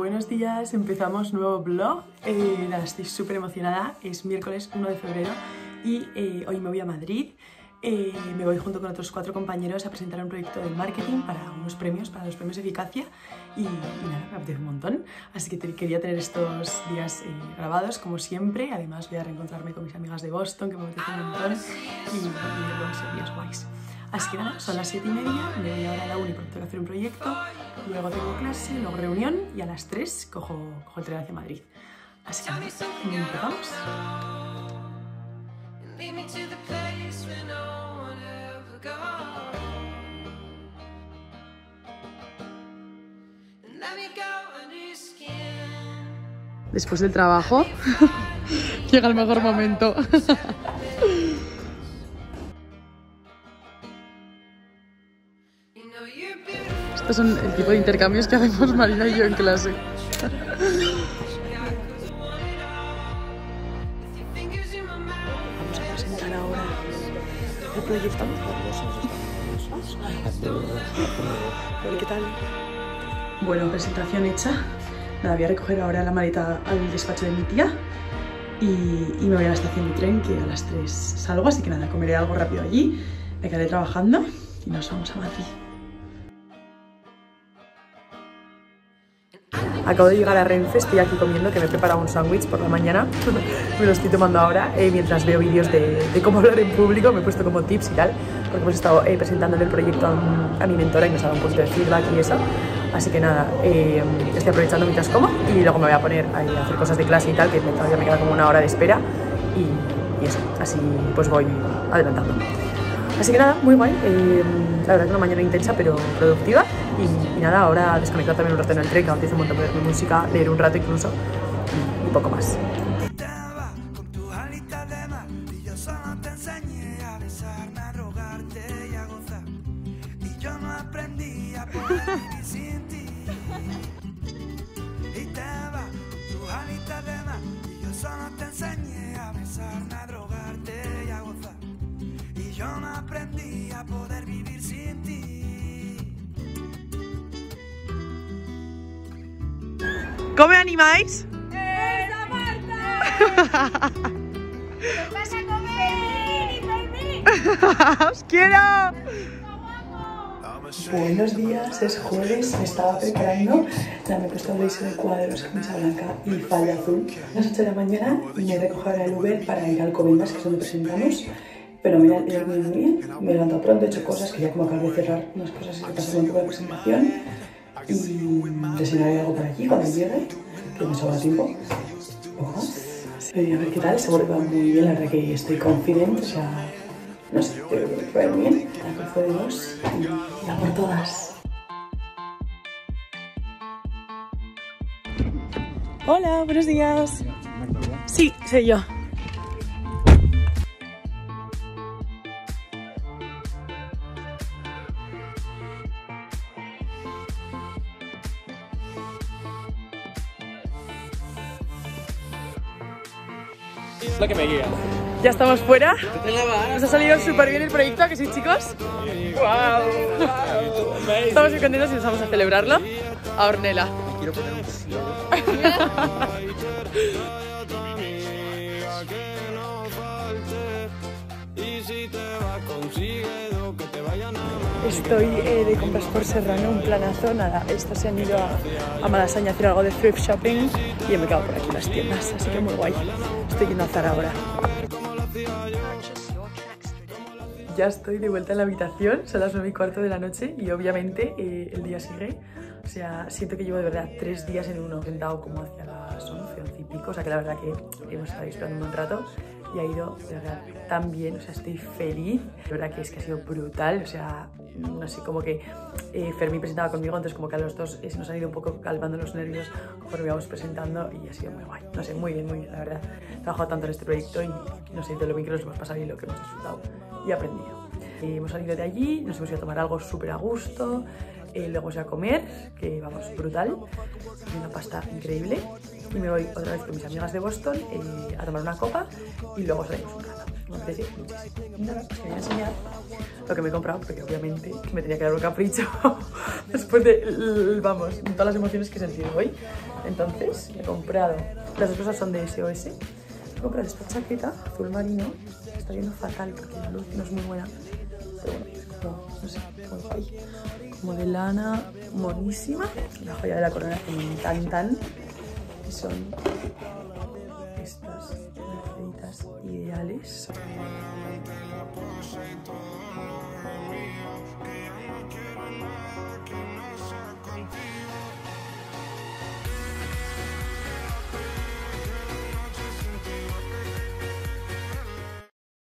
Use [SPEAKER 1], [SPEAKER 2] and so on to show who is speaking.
[SPEAKER 1] Buenos días, empezamos nuevo blog. Eh, nada, estoy súper emocionada. Es miércoles 1 de febrero y eh, hoy me voy a Madrid. Eh, me voy junto con otros cuatro compañeros a presentar un proyecto de marketing para unos premios, para los premios de eficacia. Y, y nada, me apetece un montón. Así que te- quería tener estos días eh, grabados, como siempre. Además, voy a reencontrarme con mis amigas de Boston, que me apetece un montón. Y, y luego ser días guays. Así que nada, son las 7 y media, me voy ahora a la uni porque tengo que hacer un proyecto, luego tengo clase, luego reunión y a las 3 cojo, cojo el tren hacia Madrid. Así que empezamos.
[SPEAKER 2] Skin.
[SPEAKER 1] Después del trabajo, llega el mejor momento. Estos son el tipo de intercambios que hacemos Marina y yo en clase. Vamos a presentar ahora el proyecto. ¿Qué tal? Bueno, presentación hecha. Nada, voy a recoger ahora la maleta al despacho de mi tía y, y me voy a la estación de tren que a las 3 salgo, así que nada, comeré algo rápido allí, me quedaré trabajando y nos vamos a Madrid. Acabo de llegar a Renfe, estoy aquí comiendo, que me he preparado un sándwich por la mañana. me lo estoy tomando ahora eh, mientras veo vídeos de, de cómo hablar en público, me he puesto como tips y tal, porque hemos estado eh, el proyecto a, a mi mentora y nos ha dado un poquito de feedback y eso. Así que nada, eh, estoy aprovechando mientras como y luego me voy a poner a hacer cosas de clase y tal, que todavía me queda como una hora de espera y, y eso, así pues voy adelantando. Así que nada, muy guay. eh, la verdad que una mañana intensa pero productiva. Y, y nada, ahora desconectar también un rato en el tren, que empiezo un montón de mi música, leer un rato incluso y, y poco más.
[SPEAKER 3] y te va tus alitas de mar y yo solo te enseñé
[SPEAKER 1] ¿Cómo me animáis?
[SPEAKER 4] ¡Esa Marta! ¡Vas a comer! ¡Fermín!
[SPEAKER 1] ¡Os quiero! Buenos días, es jueves, me estaba preparando. Nada, me he puesto un de cuadros, camisa blanca y falda azul. Las 8 de la mañana y me he recogido ahora el Uber para ir al Alcobendas, que es donde presentamos. Pero dormido muy bien, me he levantado pronto, he hecho cosas, quería como acabar de cerrar unas cosas que un poco de presentación. Y desayunaré algo por allí cuando llegue, que me sobra tiempo. Más. Sí, a ver qué tal, seguro que muy bien, la verdad que estoy confident, o sea, no sé, creo que va a bien. La cruzo de dos y ya por todas. Hola, buenos días. Sí, soy yo.
[SPEAKER 5] La que me guía.
[SPEAKER 1] Ya estamos fuera. Nos ha salido súper bien el proyecto, ¿a que sí, chicos? ¡Wow! Estamos muy contentos y nos vamos a celebrarlo a Ornella. Estoy eh, de compras por Serrano, un planazo, nada, estos se han ido a, a Malasaña a hacer algo de thrift shopping y yo me quedo por aquí las tiendas, así que muy guay. Estoy yendo a Zara ahora. Ya estoy de vuelta en la habitación, son las 9 y cuarto de la noche y obviamente eh, el día sigue. O sea, siento que llevo de verdad tres días en uno, sentado como hacia las 11, 11 y pico. O sea, que la verdad que hemos estado esperando un buen rato y ha ido de verdad tan bien. O sea, estoy feliz. De verdad que es que ha sido brutal. O sea, no sé, como que eh, Fermín presentaba conmigo, entonces como que a los dos eh, nos han ido un poco calmando los nervios conforme íbamos presentando y ha sido muy guay. No sé, muy bien, muy bien, la verdad. He trabajado tanto en este proyecto y no sé, de lo bien que nos hemos pasado y lo que hemos disfrutado y aprendido. Eh, hemos salido de allí, nos hemos ido a tomar algo súper a gusto, eh, luego a comer, que vamos, brutal, una pasta increíble. Y me voy otra vez con mis amigas de Boston eh, a tomar una copa y luego salimos un rato. Me apetece muchísimo. Nada, os quería enseñar lo que me he comprado, porque obviamente me tenía que dar un capricho después de, vamos, todas las emociones que he sentido hoy. Entonces, he comprado, las dos cosas son de SOS. He comprado esta chaqueta azul marino, está viendo fatal porque la luz no es muy buena, pero bueno, como, no sé, como, de lana, monísima. La joya de la corona que me encantan, que son estas margaritas ideales.